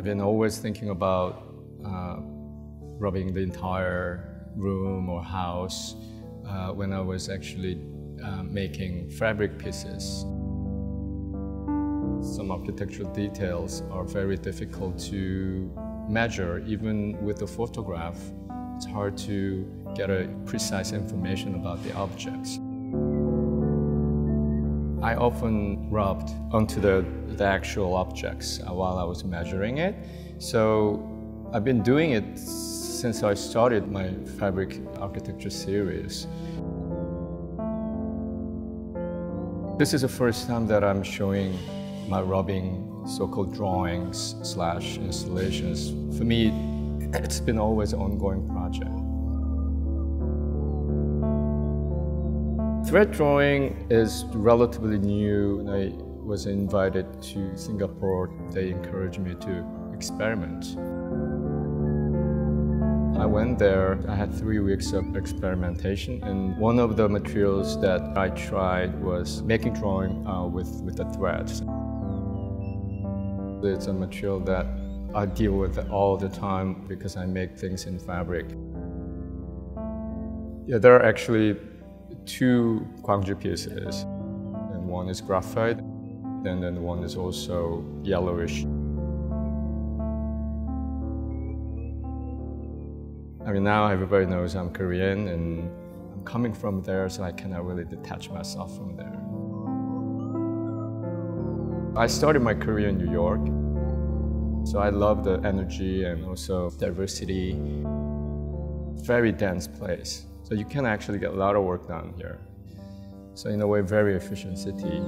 I've been always thinking about uh, rubbing the entire room or house uh, when I was actually uh, making fabric pieces. Some architectural details are very difficult to measure even with a photograph. It's hard to get a precise information about the objects. I often rubbed onto the, the actual objects uh, while I was measuring it. So I've been doing it since I started my fabric architecture series. This is the first time that I'm showing my rubbing so-called drawings slash installations. For me, it's been always an ongoing project. Thread drawing is relatively new. I was invited to Singapore. They encouraged me to experiment. I went there, I had three weeks of experimentation and one of the materials that I tried was making drawing uh, with, with the threads. It's a material that I deal with all the time because I make things in fabric. Yeah, there are actually two Gwangju pieces. And one is graphite, and then one is also yellowish. I mean, now everybody knows I'm Korean and I'm coming from there, so I cannot really detach myself from there. I started my career in New York, so I love the energy and also diversity. Very dense place. So you can actually get a lot of work done here. So in a way, very efficient city.